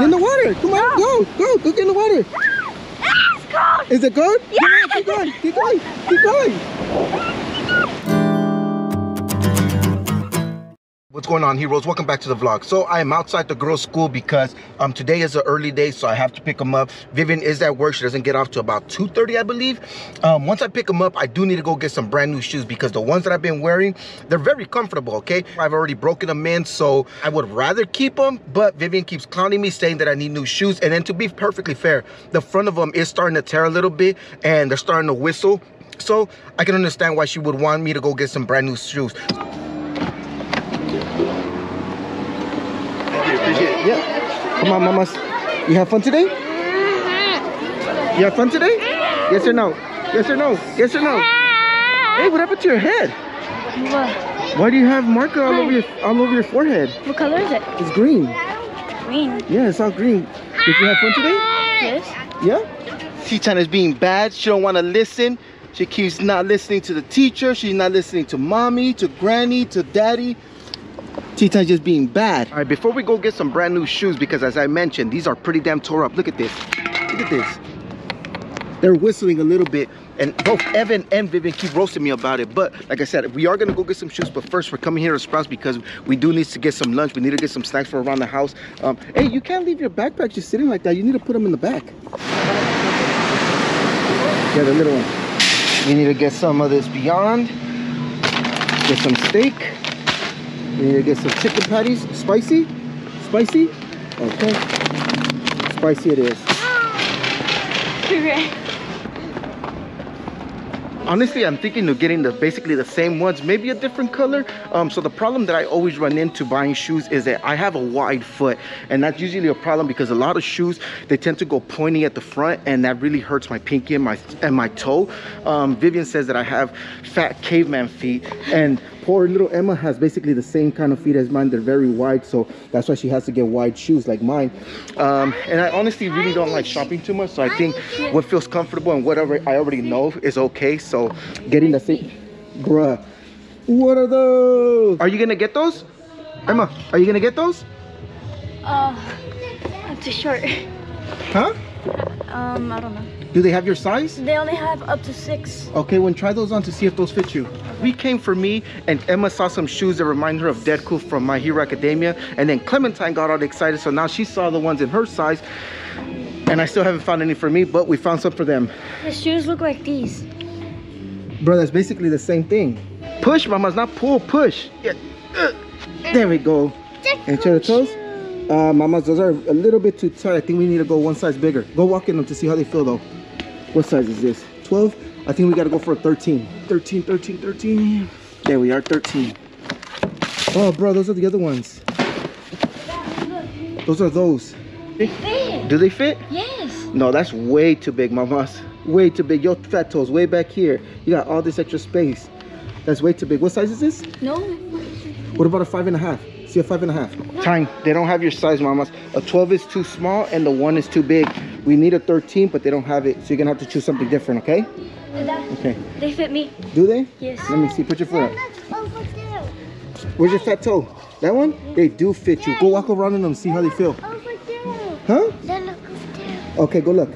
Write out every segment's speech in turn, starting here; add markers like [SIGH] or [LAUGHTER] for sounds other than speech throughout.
Get in the water. Come on, go, go, go get in the water. Ah, it's cold. Is it good? Yeah. Keep going, keep going, keep going. What's going on heroes? Welcome back to the vlog. So I am outside the girls' school because um, today is an early day, so I have to pick them up. Vivian is at work. She doesn't get off to about 2.30, I believe. Um, once I pick them up, I do need to go get some brand new shoes because the ones that I've been wearing, they're very comfortable, okay? I've already broken them in, so I would rather keep them, but Vivian keeps clowning me saying that I need new shoes. And then to be perfectly fair, the front of them is starting to tear a little bit and they're starting to whistle. So I can understand why she would want me to go get some brand new shoes. Appreciate it. Yeah. Come on, mamas. You have fun today? You have fun today? Yes or no? Yes or no? Yes or no? Hey, what happened to your head? What? Why do you have marker all over your all over your forehead? What color is it? It's green. Green. Yeah, it's all green. Did you have fun today? Yes. Yeah? Titan is being bad. She don't want to listen. She keeps not listening to the teacher. She's not listening to mommy, to granny, to daddy. Titan's just being bad. All right, before we go get some brand new shoes, because as I mentioned, these are pretty damn tore up. Look at this. Look at this. They're whistling a little bit. And both Evan and Vivian keep roasting me about it. But like I said, we are gonna go get some shoes. But first, we're coming here to Sprouts because we do need to get some lunch. We need to get some snacks for around the house. Um, hey, you can't leave your backpack just sitting like that. You need to put them in the back. Yeah, the little one. We need to get some of this Beyond. Get some steak. We need to get some chicken patties. Spicy? Spicy? Okay. Spicy it is. [LAUGHS] Honestly, I'm thinking of getting the basically the same ones, maybe a different color. Um, so the problem that I always run into buying shoes is that I have a wide foot, and that's usually a problem because a lot of shoes they tend to go pointy at the front, and that really hurts my pinky and my and my toe. Um, Vivian says that I have fat caveman feet, and poor little Emma has basically the same kind of feet as mine. They're very wide, so that's why she has to get wide shoes like mine. Um, and I honestly really don't like shopping too much, so I think what feels comfortable and whatever I already know is okay. So getting the same, bruh. What are those? Are you gonna get those? Emma, are you gonna get those? Uh, I'm too short. Huh? Um, I don't know. Do they have your size? They only have up to six. Okay, well try those on to see if those fit you. We came for me and Emma saw some shoes that remind her of Deadpool from My Hero Academia and then Clementine got all excited so now she saw the ones in her size and I still haven't found any for me but we found some for them. The shoes look like these. Bro, that's basically the same thing. Push, mamas, not pull, push. Yeah. Uh, there we go. And show the toes. Uh, mamas, those are a little bit too tight. I think we need to go one size bigger. Go walk in them to see how they feel though. What size is this? 12? I think we gotta go for a 13. 13, 13, 13. There we are, 13. Oh, bro, those are the other ones. Those are those. They Fit. Do they fit? Yes. No, that's way too big, mamas. Way too big. Your fat toes way back here. You got all this extra space. That's way too big. What size is this? No. What about a five and a half? See a five and a half. Time. They don't have your size, mamas. A 12 is too small and the one is too big. We need a 13, but they don't have it. So you're gonna have to choose something different, okay? Okay. They fit me. Do they? Yes. Let me see. Put your foot up. Where's your fat toe? That one? They do fit you. Go walk around in them. See how they feel. Huh? Okay, go look.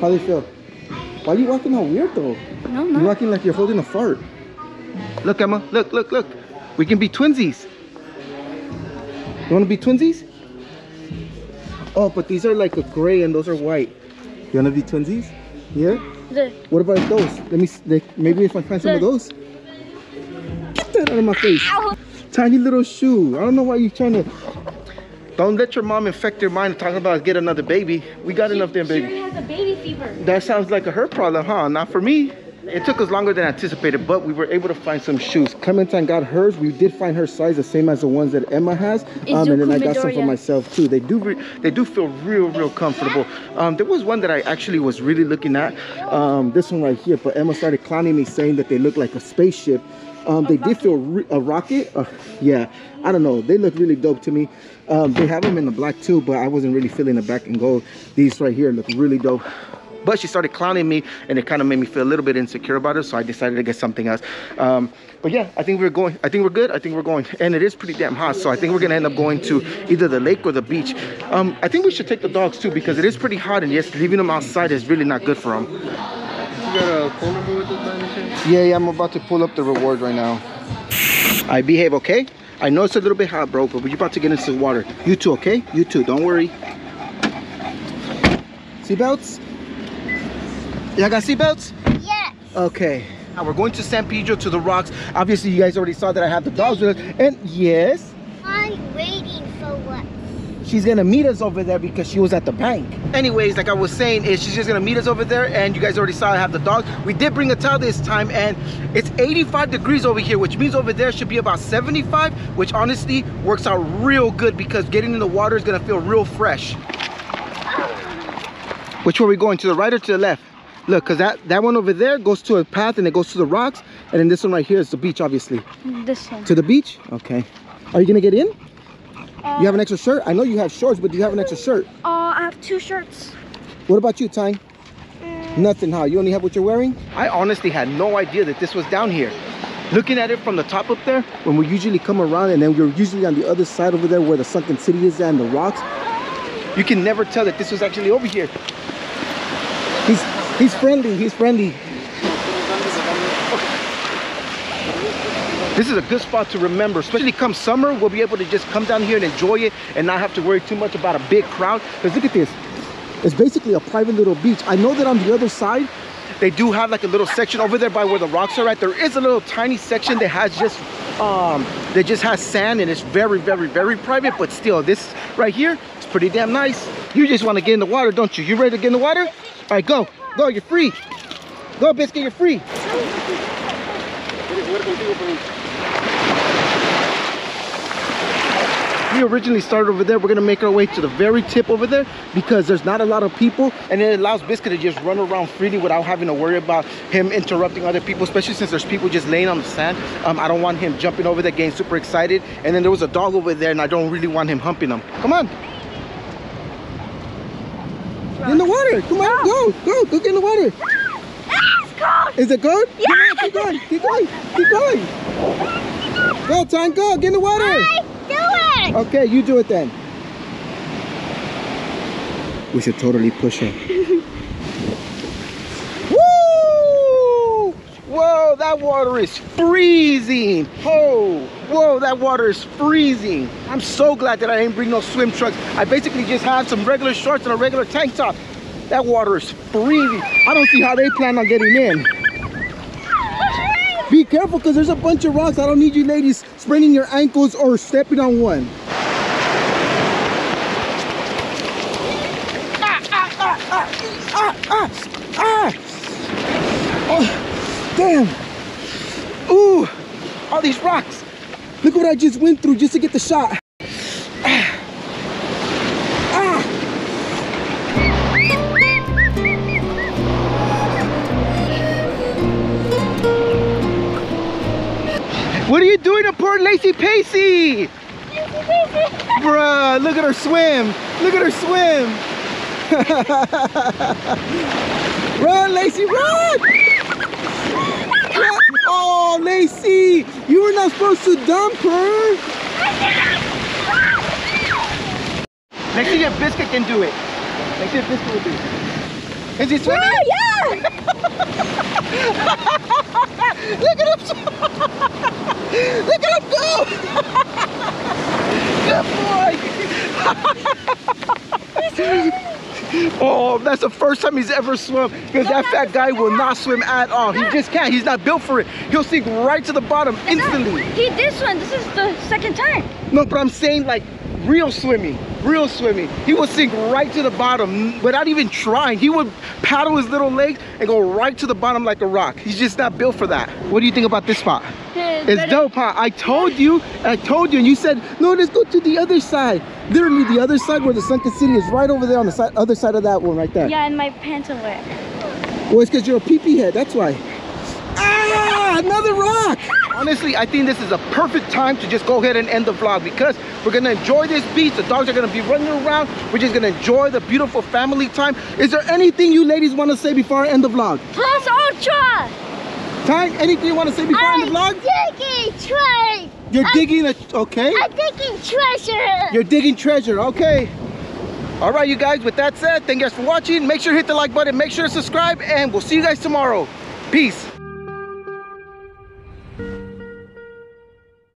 How they feel? Why are you walking all weird though? No, no. You're walking like you're holding a fart. Look, Emma. Look, look, look. We can be twinsies. You want to be twinsies? Oh, but these are like a gray and those are white. You want to be twinsies? Yeah? The What about those? Let me, s- like, maybe if I find some of those. Get that out of my face. Tiny little shoe. I don't know why you're trying to. Don't let your mom infect your mind talking about get another baby. We got enough damn baby. has a baby fever. That sounds like a her problem, huh? Not for me. It took us longer than anticipated, but we were able to find some shoes. Clementine got hers. We did find her size, the same as the ones that Emma has. Um, and then I got some for myself too. They do, re- they do feel real, real comfortable. Um, there was one that I actually was really looking at. Um, this one right here, but Emma started clowning me, saying that they look like a spaceship. Um, they did feel a rocket. Uh, yeah, I don't know. They look really dope to me. Um, they have them in the black too, but I wasn't really feeling the black and gold. These right here look really dope. But she started clowning me and it kind of made me feel a little bit insecure about her so i decided to get something else. Um, but yeah i think we're going i think we're good i think we're going and it is pretty damn hot so i think we're gonna end up going to either the lake or the beach. Um, i think we should take the dogs too because it is pretty hot and yes leaving them outside is really not good for them You got a with this by any chance? yeah yeah i'm about to pull up the reward right now. I behave okay? I know it's a little bit hot bro but we're about to get into the water. You too okay? You too don't worry. Seatbelts y'all got seatbelts Yes. Okay. Now we're going to San Pedro to the rocks. Obviously, you guys already saw that I have the dogs with us. And yes, I'm waiting for what? she's gonna meet us over there because she was at the bank. Anyways, like I was saying, is she's just gonna meet us over there. And you guys already saw I have the dog. We did bring a towel this time, and it's 85 degrees over here, which means over there should be about 75, which honestly works out real good because getting in the water is gonna feel real fresh. Oh. Which way are we going? To the right or to the left? Look, because that, that one over there goes to a path and it goes to the rocks. And then this one right here is the beach, obviously. This one. To the beach? Okay. Are you going to get in? Uh, You have an extra shirt? I know you have shorts, but do you have an extra shirt? Uh, I have two shirts. What about you, Tyne? Nothing, huh? You only have what you're wearing? I honestly had no idea that this was down here. Looking at it from the top up there, when we usually come around and then we're usually on the other side over there where the sunken city is and the rocks, you can never tell that this was actually over here. He's friendly, he's friendly. This is a good spot to remember, especially come summer, we'll be able to just come down here and enjoy it and not have to worry too much about a big crowd. Because look at this, it's basically a private little beach. I know that on the other side, they do have like a little section over there by where the rocks are at. There is a little tiny section that has just, um, that just has sand and it's very, very, very private. But still, this right here, it's pretty damn nice. You just want to get in the water, don't you? You ready to get in the water? All right, go, go, you're free. Go, Biscuit, you're free. we originally started over there. We're gonna make our way to the very tip over there because there's not a lot of people and it allows biscuit to just run around freely without having to worry about him interrupting other people especially since there's people just laying on the sand. Um, i don't want him jumping over there getting super excited. And then there was a dog over there and i don't really want him humping them come on Get in the water. Come on. Go. Go. Go get in the water. Ah, it's cold. is it good? Yeah. keep going. Keep going. Keep going. Go time go. Get in the water. I do it. Okay, you do it then. We should totally push him. Woo! Whoa, that water is freezing. Oh, whoa, that water is freezing. I'm so glad that I didn't bring no swim trunks. I basically just have some regular shorts and a regular tank top. That water is freezing. I don't see how they plan on getting in. Be careful because there's a bunch of rocks. I don't need you ladies spraining your ankles or stepping on one. Ah, ah, ah, ah, ah, ah, ah. Oh, damn. Ooh, all these rocks. Look what I just went through just to get the shot. Ah. What are you doing to poor Lacey Pacey? Bruh, look at her swim. Look at her swim. [LAUGHS] run, Lacey! Run. Oh, Lacey, you were not supposed to dump her. Thing, your biscuit can do it. Thing, your biscuit will do it. Is he swimming? yeah. [LAUGHS] Look at him! Look at him go! Good boy! oh, that's the first time he's ever swum because that fat guy will not swim at all. He just can't. He's not built for it. He'll sink right to the bottom instantly. He did one. This is the second time. No, but I'm saying like real swimming, real swimming. He would sink right to the bottom without even trying. He would paddle his little legs and go right to the bottom like a rock. He's just not built for that. What do you think about this spot? It's dope, huh? I told you, I told you, and you said, no, let's go to the other side. Literally the other side where the sunken city is right over there on the side, other side of that one right there. Yeah, and my pants are wet. Well, it's because you're a pee-pee head, that's why. Ah, another rock. Honestly, I think this is a perfect time to just go ahead and end the vlog because we're gonna enjoy this beach. The dogs are gonna be running around. We're just gonna enjoy the beautiful family time. Is there anything you ladies wanna say before I end the vlog? Plus Ultra. Ty, anything you wanna say before I end the vlog? digging treasure. You're digging a, okay? I'm digging treasure. You're digging treasure, okay. All right, you guys, with that said, thank you guys for watching. Make sure to hit the like button, make sure to subscribe, and we'll see you guys tomorrow. Peace.